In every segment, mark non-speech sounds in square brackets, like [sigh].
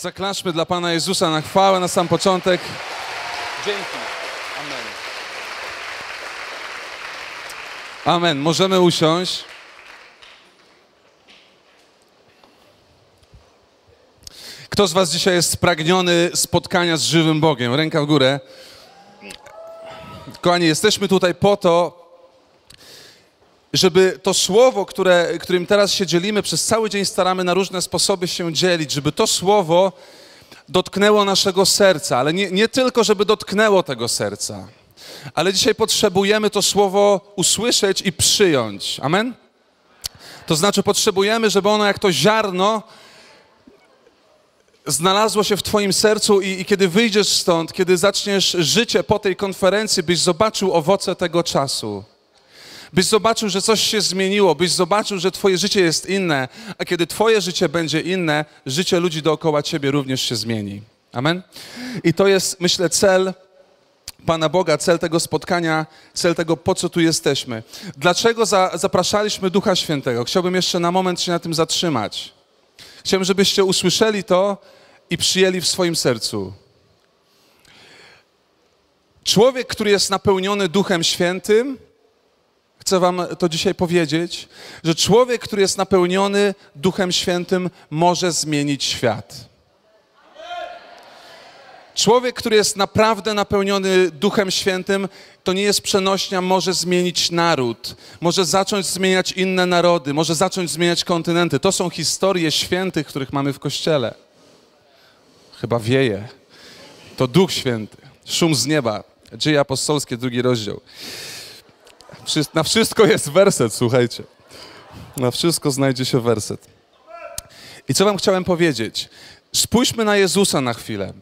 Zaklaszmy dla Pana Jezusa na chwałę na sam początek. Dzięki. Amen. Amen. Możemy usiąść. Kto z Was dzisiaj jest spragniony spotkania z żywym Bogiem? Ręka w górę. Kochani, jesteśmy tutaj po to, żeby to słowo, które, którym teraz się dzielimy, przez cały dzień staramy na różne sposoby się dzielić, żeby to słowo dotknęło naszego serca, ale nie, nie tylko, żeby dotknęło tego serca, ale dzisiaj potrzebujemy to słowo usłyszeć i przyjąć. Amen? To znaczy, potrzebujemy, żeby ono jak to ziarno znalazło się w Twoim sercu i, i, kiedy wyjdziesz stąd, kiedy zaczniesz życie po tej konferencji, byś zobaczył owoce tego czasu. Byś zobaczył, że coś się zmieniło, byś zobaczył, że Twoje życie jest inne, a kiedy Twoje życie będzie inne, życie ludzi dookoła Ciebie również się zmieni. Amen? I to jest, myślę, cel Pana Boga, cel tego spotkania, cel tego, po co tu jesteśmy. Dlaczego za, zapraszaliśmy Ducha Świętego? Chciałbym jeszcze na moment się na tym zatrzymać. Chciałbym, żebyście usłyszeli to i przyjęli w swoim sercu. Człowiek, który jest napełniony Duchem Świętym, chcę Wam to dzisiaj powiedzieć, że człowiek, który jest napełniony Duchem Świętym, może zmienić świat. Człowiek, który jest naprawdę napełniony Duchem Świętym, to nie jest przenośnia, może zmienić naród, może zacząć zmieniać inne narody, może zacząć zmieniać kontynenty. To są historie świętych, których mamy w Kościele. Chyba wieje. To Duch Święty. Szum z nieba. Dzieje apostolskie, drugi rozdział. Na wszystko jest werset, słuchajcie. Na wszystko znajdzie się werset. I co wam chciałem powiedzieć? Spójrzmy na Jezusa na chwilę.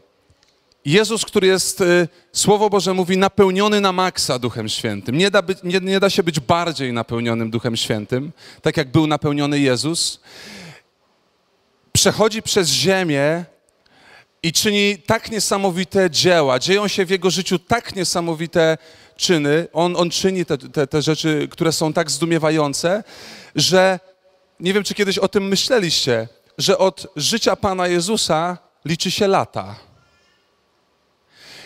Jezus, który jest, y, Słowo Boże mówi, napełniony na maksa Duchem Świętym. Nie da, być, nie, nie da się być bardziej napełnionym Duchem Świętym, tak jak był napełniony Jezus. Przechodzi przez ziemię i czyni tak niesamowite dzieła. Dzieją się w jego życiu tak niesamowite czyny. On, on czyni te, te, te rzeczy, które są tak zdumiewające, że nie wiem, czy kiedyś o tym myśleliście, że od życia Pana Jezusa liczy się lata.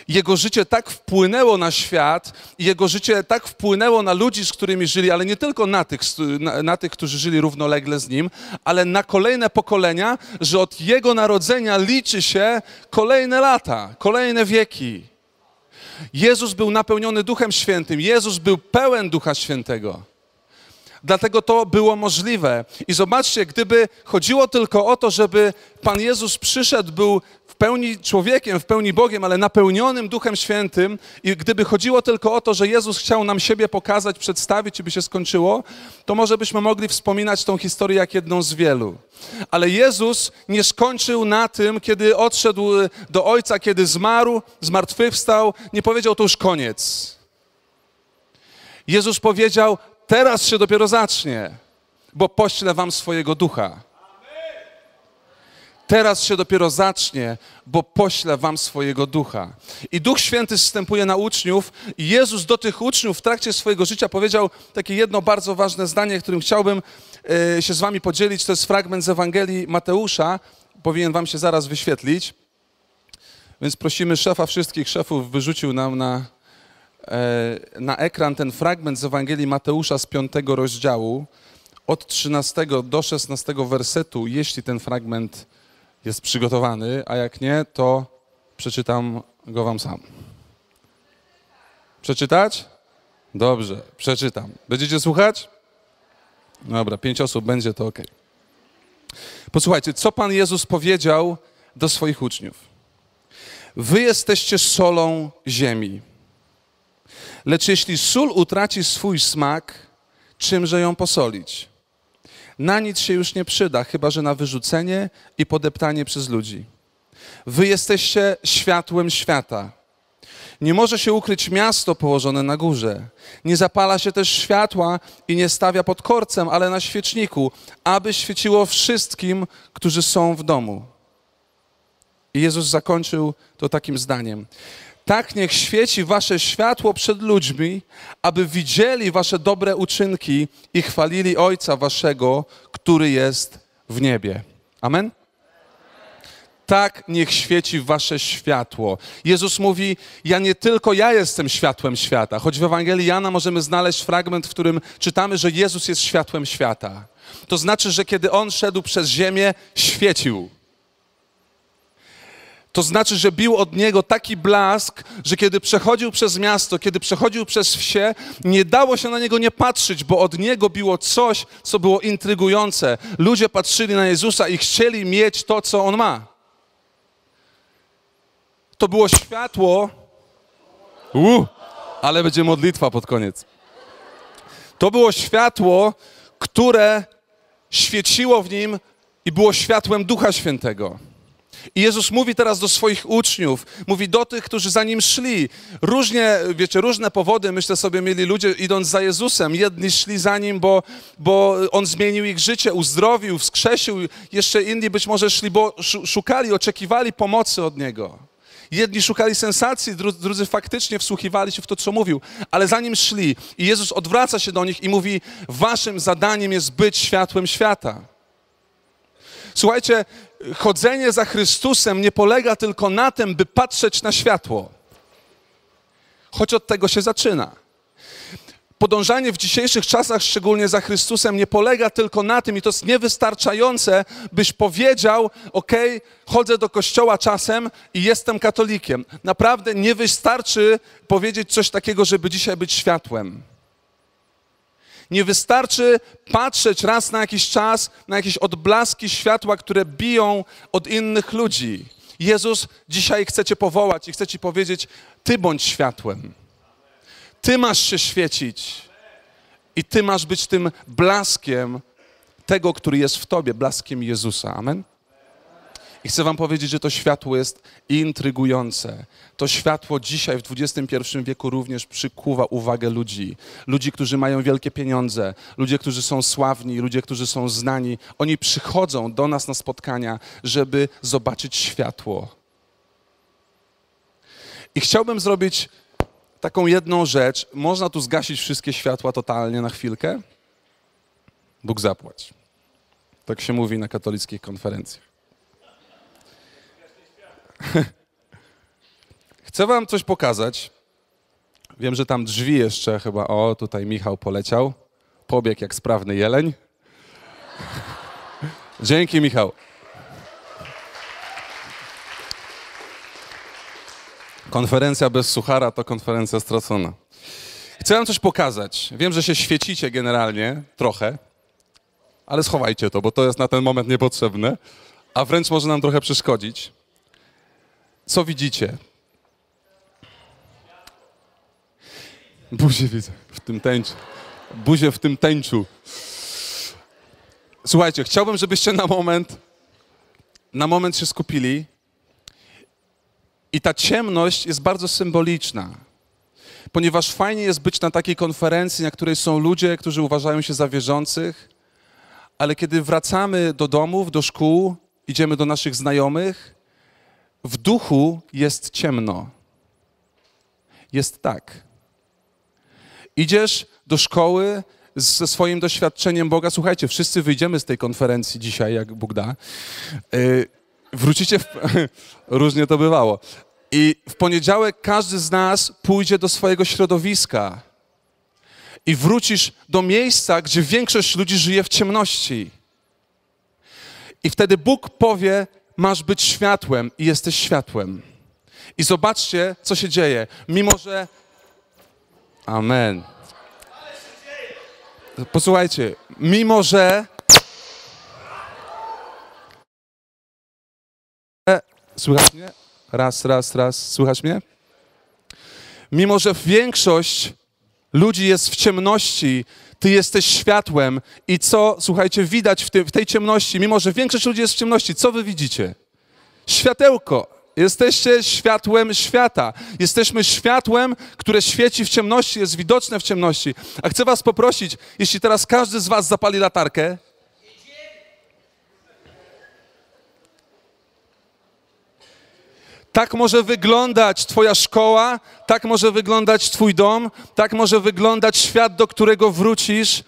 Jego życie tak wpłynęło na świat, jego życie tak wpłynęło na ludzi, z którymi żyli, ale nie tylko na tych, na, na, tych, którzy żyli równolegle z nim, ale na kolejne pokolenia, że od jego narodzenia liczy się kolejne lata, kolejne wieki. Jezus był napełniony Duchem Świętym, Jezus był pełen Ducha Świętego. Dlatego to było możliwe. I zobaczcie, gdyby chodziło tylko o to, żeby Pan Jezus przyszedł, był w pełni człowiekiem, w pełni Bogiem, ale napełnionym Duchem Świętym, i gdyby chodziło tylko o to, że Jezus chciał nam siebie pokazać, przedstawić i by się skończyło, to może byśmy mogli wspominać tą historię jak jedną z wielu. Ale Jezus nie skończył na tym, kiedy odszedł do Ojca, kiedy zmarł, zmartwychwstał, nie powiedział to już koniec. Jezus powiedział: Teraz się dopiero zacznie, bo poślę wam swojego ducha. Teraz się dopiero zacznie, bo poślę wam swojego ducha. I Duch Święty zstępuje na uczniów, i Jezus do tych uczniów w trakcie swojego życia powiedział takie jedno bardzo ważne zdanie, którym chciałbym e, się z wami podzielić. To jest fragment z Ewangelii Mateusza. Powinien wam się zaraz wyświetlić. Więc prosimy szefa wszystkich szefów, wyrzucił nam na, na ekran ten fragment z Ewangelii Mateusza z piątego rozdziału, od 13 do 16 wersetu, jeśli ten fragment jest przygotowany, a jak nie, to przeczytam go wam sam. Przeczytać? Dobrze, przeczytam. Będziecie słuchać? Dobra, pięć osób będzie, to ok. Posłuchajcie, co Pan Jezus powiedział do swoich uczniów. Wy jesteście solą ziemi. Lecz jeśli sól utraci swój smak, czymże ją posolić? Na nic się już nie przyda, chyba że na wyrzucenie i podeptanie przez ludzi. Wy jesteście światłem świata. Nie może się ukryć miasto położone na górze. Nie zapala się też światła i nie stawia pod korcem, ale na świeczniku, aby świeciło wszystkim, którzy są w domu. I Jezus zakończył to takim zdaniem. Tak niech świeci wasze światło przed ludźmi, aby widzieli wasze dobre uczynki i chwalili Ojca waszego, który jest w niebie. Amen? tak niech świeci wasze światło. Jezus mówi, ja nie tylko ja jestem światłem świata, choć w Ewangelii Jana możemy znaleźć fragment, w którym czytamy, że Jezus jest światłem świata. To znaczy, że kiedy On szedł przez ziemię, świecił. To znaczy, że bił od niego taki blask, że kiedy przechodził przez miasto, kiedy przechodził przez wsie, nie dało się na niego nie patrzeć, bo od niego biło coś, co było intrygujące. Ludzie patrzyli na Jezusa i chcieli mieć to, co on ma. To było światło. Uh, ale będzie modlitwa pod koniec. To było światło, które świeciło w nim i było światłem Ducha Świętego. I Jezus mówi teraz do swoich uczniów, mówi do tych, którzy za nim szli. Różnie, wiecie, różne powody, myślę sobie, mieli ludzie idąc za Jezusem. Jedni szli za nim, bo, bo on zmienił ich życie, uzdrowił, wskrzesił. Jeszcze inni być może szli, bo szukali, oczekiwali pomocy od niego. Jedni szukali sensacji, drudzy faktycznie wsłuchiwali się w to, co mówił, ale za nim szli. I Jezus odwraca się do nich i mówi: Waszym zadaniem jest być światłem świata. Słuchajcie, chodzenie za Chrystusem nie polega tylko na tym, by patrzeć na światło, choć od tego się zaczyna. Podążanie w dzisiejszych czasach, szczególnie za Chrystusem, nie polega tylko na tym, i to jest niewystarczające, byś powiedział: OK, chodzę do kościoła czasem i jestem katolikiem. Naprawdę nie wystarczy powiedzieć coś takiego, żeby dzisiaj być światłem. Nie wystarczy patrzeć raz na jakiś czas na jakieś odblaski światła, które biją od innych ludzi. Jezus dzisiaj chce Cię powołać i chce Ci powiedzieć: Ty bądź światłem. Ty masz się świecić. I Ty masz być tym blaskiem tego, który jest w Tobie, blaskiem Jezusa. Amen. I chcę Wam powiedzieć, że to światło jest intrygujące. To światło dzisiaj w XXI wieku również przykuwa uwagę ludzi. Ludzi, którzy mają wielkie pieniądze, ludzie, którzy są sławni, ludzie, którzy są znani. Oni przychodzą do nas na spotkania, żeby zobaczyć światło. I chciałbym zrobić taką jedną rzecz. Można tu zgasić wszystkie światła totalnie na chwilkę? Bóg zapłać. Tak się mówi na katolickich konferencjach. [laughs] Chcę wam coś pokazać. Wiem, że tam drzwi jeszcze chyba. O, tutaj Michał poleciał. Pobieg jak sprawny jeleń. [laughs] Dzięki, Michał. Konferencja bez suchara to konferencja stracona. Chcę wam coś pokazać. Wiem, że się świecicie generalnie, trochę, ale schowajcie to, bo to jest na ten moment niepotrzebne, a wręcz może nam trochę przeszkodzić. Co widzicie? Buzię widzę w tym tęczu. Buzię w tym tęczu. Słuchajcie, chciałbym, żebyście na moment, na moment się skupili. I ta ciemność jest bardzo symboliczna, ponieważ fajnie jest być na takiej konferencji, na której są ludzie, którzy uważają się za wierzących, ale kiedy wracamy do domów, do szkół, idziemy do naszych znajomych, w duchu jest ciemno. Jest tak. Idziesz do szkoły ze swoim doświadczeniem Boga. Słuchajcie, wszyscy wyjdziemy z tej konferencji dzisiaj, jak Bóg da. Yy, wrócicie, w... [laughs] różnie to bywało. I w poniedziałek każdy z nas pójdzie do swojego środowiska i wrócisz do miejsca, gdzie większość ludzi żyje w ciemności. I wtedy Bóg powie: Masz być światłem i jesteś światłem. I zobaczcie, co się dzieje. Mimo, że. Amen. Posłuchajcie, mimo że. Słychać mnie? Raz, raz, raz. Słychać mnie? Mimo, że większość ludzi jest w ciemności, ty jesteś światłem i co, słuchajcie, widać w, w tej ciemności, mimo że większość ludzi jest w ciemności, co wy widzicie? Światełko. Jesteście światłem świata. Jesteśmy światłem, które świeci w ciemności, jest widoczne w ciemności. A chcę Was poprosić, jeśli teraz każdy z Was zapali latarkę, Tak może wyglądać Twoja szkoła, tak może wyglądać Twój dom, tak może wyglądać świat, do którego wrócisz,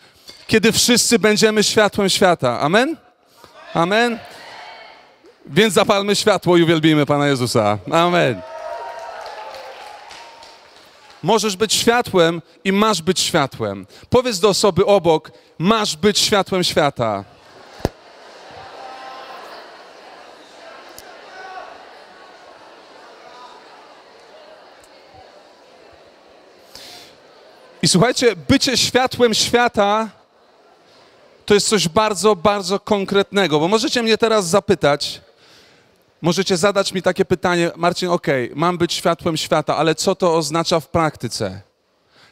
kiedy wszyscy będziemy światłem świata. Amen? Amen? Więc zapalmy światło i uwielbimy Pana Jezusa. Amen. Możesz być światłem i masz być światłem. Powiedz do osoby obok, masz być światłem świata. I słuchajcie, bycie światłem świata to jest coś bardzo, bardzo konkretnego, bo możecie mnie teraz zapytać, możecie zadać mi takie pytanie, Marcin, okay, mam być światłem świata, ale co to oznacza w praktyce?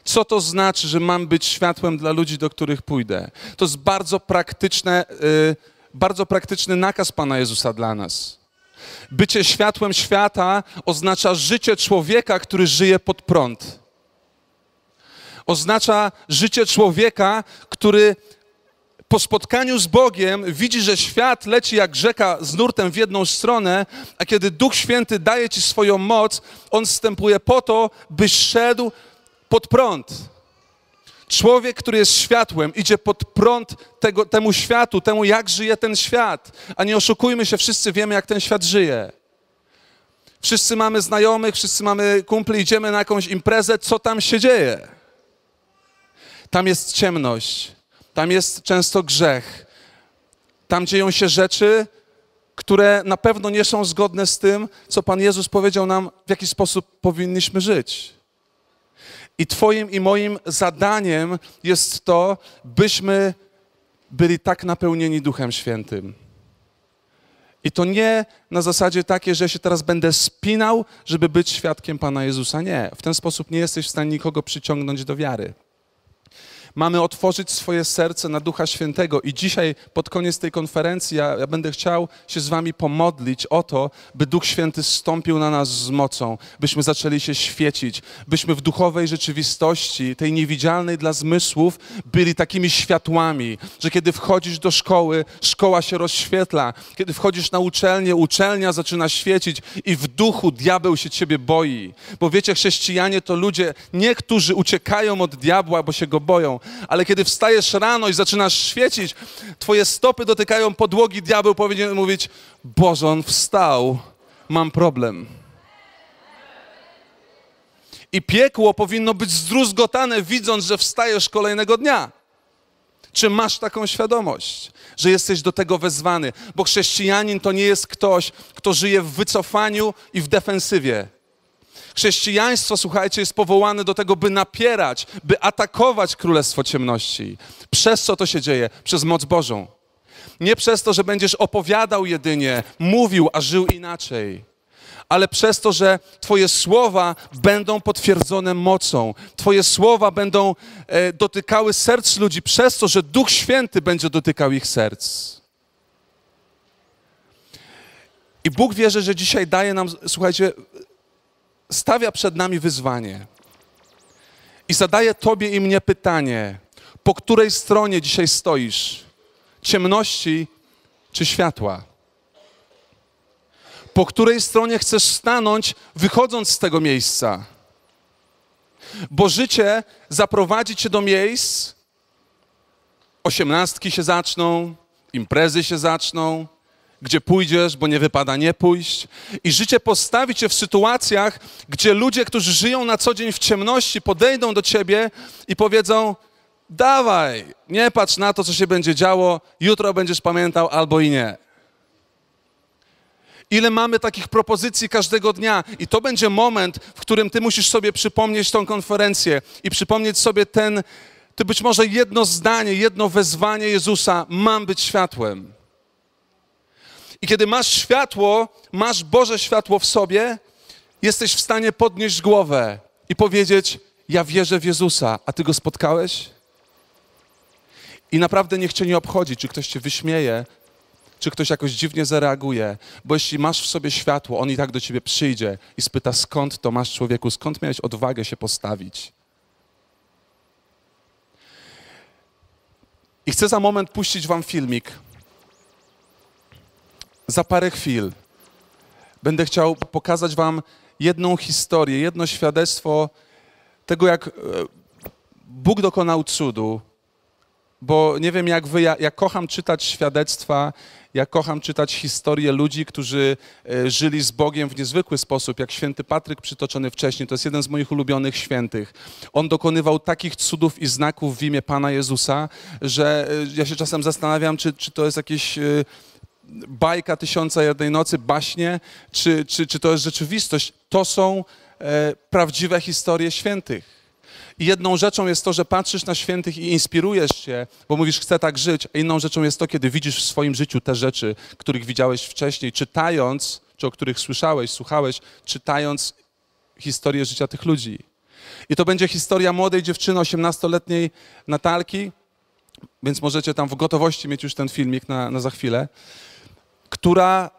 Co to znaczy, że mam być światłem dla ludzi, do których pójdę? To jest bardzo praktyczne, yy, bardzo praktyczny nakaz Pana Jezusa dla nas. Bycie światłem świata oznacza życie człowieka, który żyje pod prąd. Oznacza życie człowieka, który po spotkaniu z Bogiem widzi, że świat leci jak rzeka z nurtem w jedną stronę, a kiedy Duch Święty daje ci swoją moc, on wstępuje po to, byś szedł pod prąd. Człowiek, który jest światłem, idzie pod prąd tego, temu światu, temu jak żyje ten świat. A nie oszukujmy się, wszyscy wiemy, jak ten świat żyje. Wszyscy mamy znajomych, wszyscy mamy kumpli, idziemy na jakąś imprezę, co tam się dzieje? Tam jest ciemność, tam jest często grzech. Tam dzieją się rzeczy, które na pewno nie są zgodne z tym, co Pan Jezus powiedział nam, w jaki sposób powinniśmy żyć. I Twoim i moim zadaniem jest to, byśmy byli tak napełnieni Duchem Świętym. I to nie na zasadzie takie, że się teraz będę spinał, żeby być świadkiem Pana Jezusa. Nie, w ten sposób nie jesteś w stanie nikogo przyciągnąć do wiary. Mamy otworzyć swoje serce na Ducha Świętego. I dzisiaj, pod koniec tej konferencji, ja, ja, będę chciał się z Wami pomodlić o to, by Duch Święty zstąpił na nas z mocą, byśmy zaczęli się świecić, byśmy w duchowej rzeczywistości, tej niewidzialnej dla zmysłów, byli takimi światłami, że kiedy wchodzisz do szkoły, szkoła się rozświetla, kiedy wchodzisz na uczelnię, uczelnia zaczyna świecić i w duchu diabeł się Ciebie boi. Bo wiecie, chrześcijanie to ludzie, niektórzy uciekają od diabła, bo się go boją, ale kiedy wstajesz rano i zaczynasz świecić, twoje stopy dotykają podłogi, diabeł powinien mówić, Boże, on wstał, mam problem. I piekło powinno być zdruzgotane, widząc, że wstajesz kolejnego dnia. Czy masz taką świadomość, że jesteś do tego wezwany? Bo chrześcijanin to nie jest ktoś, kto żyje w wycofaniu i w defensywie. Chrześcijaństwo, słuchajcie, jest powołane do tego, by napierać, by atakować królestwo ciemności. Przez co to się dzieje? Przez moc Bożą. Nie przez to, że będziesz opowiadał jedynie, mówił, a żył inaczej, ale przez to, że Twoje słowa będą potwierdzone mocą. Twoje słowa będą e, dotykały serc ludzi, przez to, że Duch Święty będzie dotykał ich serc. I Bóg wierzy, że dzisiaj daje nam, słuchajcie, stawia przed nami wyzwanie i zadaje Tobie i mnie pytanie, po której stronie dzisiaj stoisz? Ciemności czy światła? Po której stronie chcesz stanąć, wychodząc z tego miejsca? Bo życie zaprowadzi cię do miejsc, osiemnastki się zaczną, imprezy się zaczną, gdzie pójdziesz, bo nie wypada nie pójść. I życie postawi cię w sytuacjach, gdzie ludzie, którzy żyją na co dzień w ciemności, podejdą do ciebie i powiedzą: Dawaj, nie patrz na to, co się będzie działo, jutro będziesz pamiętał albo i nie. Ile mamy takich propozycji każdego dnia, i to będzie moment, w którym ty musisz sobie przypomnieć tą konferencję i przypomnieć sobie ten, ty być może jedno zdanie, jedno wezwanie Jezusa: Mam być światłem. I kiedy masz światło, masz Boże światło w sobie, jesteś w stanie podnieść głowę i powiedzieć: Ja wierzę w Jezusa, a ty go spotkałeś? I naprawdę niech cię nie obchodzi, czy ktoś cię wyśmieje, czy ktoś jakoś dziwnie zareaguje, bo jeśli masz w sobie światło, on i tak do ciebie przyjdzie i spyta: Skąd to masz człowieku, skąd miałeś odwagę się postawić? I chcę za moment puścić wam filmik za parę chwil będę chciał pokazać Wam jedną historię, jedno świadectwo tego, jak e, Bóg dokonał cudu bo nie wiem jak wy, ja, ja kocham czytać świadectwa, ja kocham czytać historie ludzi, którzy e, żyli z Bogiem w niezwykły sposób, jak święty Patryk przytoczony wcześniej. To jest jeden z moich ulubionych świętych. On dokonywał takich cudów i znaków w imię Pana Jezusa, że e, ja się czasem zastanawiam, czy, czy to jest jakieś bajka Tysiąca Jednej Nocy, baśnie, czy, czy, czy to jest rzeczywistość. To są e, prawdziwe historie świętych. I jedną rzeczą jest to, że patrzysz na świętych i inspirujesz się, bo mówisz, chcę tak żyć, a inną rzeczą jest to, kiedy widzisz w swoim życiu te rzeczy, których widziałeś wcześniej, czytając, czy o których słyszałeś, słuchałeś, czytając historię życia tych ludzi. I to będzie historia młodej dziewczyny, 18-letniej Natalki, więc możecie tam w gotowości mieć już ten filmik na, na za chwilę, która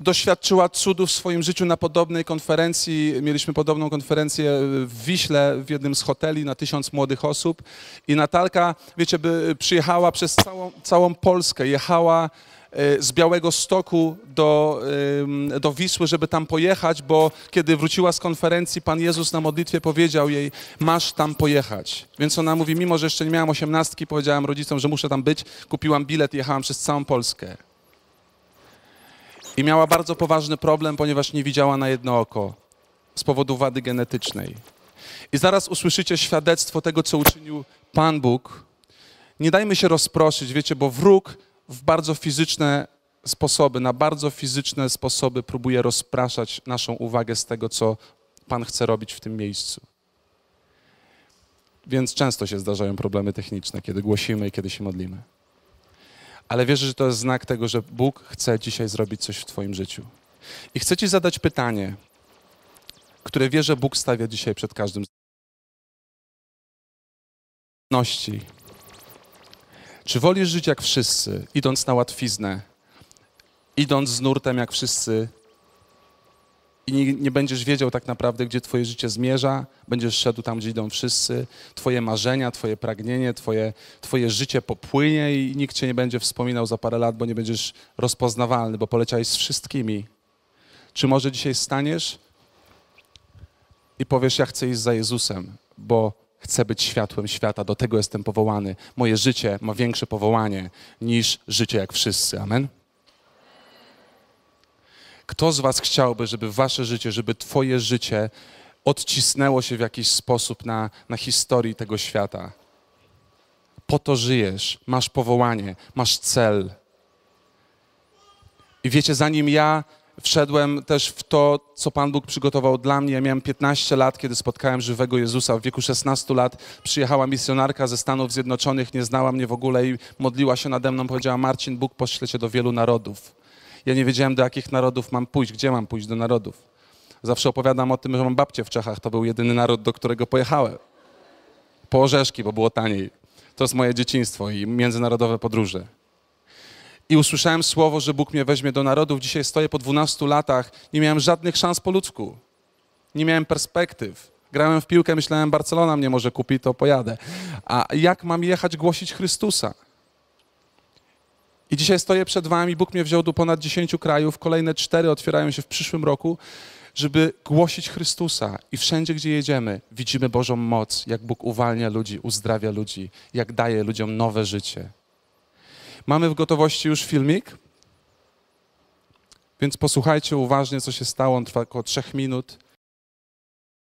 doświadczyła cudu w swoim życiu na podobnej konferencji. Mieliśmy podobną konferencję w Wiśle, w jednym z hoteli na tysiąc młodych osób. I Natalka, wiecie, by przyjechała przez całą, całą Polskę, jechała e, z Białego Stoku do, do Wisły, żeby tam pojechać, bo kiedy wróciła z konferencji, Pan Jezus na modlitwie powiedział jej, masz tam pojechać. Więc ona mówi, mimo że jeszcze nie miałam osiemnastki, powiedziałam rodzicom, że muszę tam być, kupiłam bilet i jechałam przez całą Polskę. I miała bardzo poważny problem, ponieważ nie widziała na jedno oko z powodu wady genetycznej. I zaraz usłyszycie świadectwo tego, co uczynił Pan Bóg. Nie dajmy się rozproszyć, wiecie, bo wróg w bardzo fizyczne sposoby, na bardzo fizyczne sposoby próbuje rozpraszać naszą uwagę z tego, co Pan chce robić w tym miejscu. Więc często się zdarzają problemy techniczne, kiedy głosimy i kiedy się modlimy ale wierzę, że to jest znak tego, że Bóg chce dzisiaj zrobić coś w Twoim życiu. I chcę Ci zadać pytanie, które wierzę, Bóg stawia dzisiaj przed każdym. Czy wolisz żyć jak wszyscy, idąc na łatwiznę, idąc z nurtem jak wszyscy, i nie, nie, będziesz wiedział tak naprawdę, gdzie Twoje życie zmierza, będziesz szedł tam, gdzie idą wszyscy, Twoje marzenia, Twoje pragnienie, Twoje, twoje życie popłynie i nikt Cię nie będzie wspominał za parę lat, bo nie będziesz rozpoznawalny, bo poleciałeś z wszystkimi. Czy może dzisiaj staniesz i powiesz, ja chcę iść za Jezusem, bo chcę być światłem świata, do tego jestem powołany. Moje życie ma większe powołanie niż życie jak wszyscy. Amen? Kto z Was chciałby, żeby Wasze życie, żeby Twoje życie odcisnęło się w jakiś sposób na, na historii tego świata? Po to żyjesz, masz powołanie, masz cel. I wiecie, zanim ja wszedłem też w to, co Pan Bóg przygotował dla mnie. Ja miałem 15 lat, kiedy spotkałem żywego Jezusa. W wieku 16 lat przyjechała misjonarka ze Stanów Zjednoczonych, nie znała mnie w ogóle i modliła się nade mną. Powiedziała, Marcin, Bóg pośle cię do wielu narodów. Ja nie wiedziałem, do jakich narodów mam pójść, gdzie mam pójść do narodów. Zawsze opowiadam o tym, że mam babcię w Czechach. To był jedyny naród, do którego pojechałem. Po orzeszki, bo było taniej. To jest moje dzieciństwo i międzynarodowe podróże. I usłyszałem słowo, że Bóg mnie weźmie do narodów. Dzisiaj stoję po 12 latach. Nie miałem żadnych szans po ludzku. Nie miałem perspektyw. Grałem w piłkę, myślałem, Barcelona mnie może kupi, to pojadę. A jak mam jechać głosić Chrystusa? I dzisiaj stoję przed wami, Bóg mnie wziął do ponad 10 krajów, kolejne cztery otwierają się w przyszłym roku, żeby głosić Chrystusa. I wszędzie, gdzie jedziemy, widzimy Bożą moc, jak Bóg uwalnia ludzi, uzdrawia ludzi, jak daje ludziom nowe życie. Mamy w gotowości już filmik, więc posłuchajcie uważnie, co się stało. On trwa około trzech minut.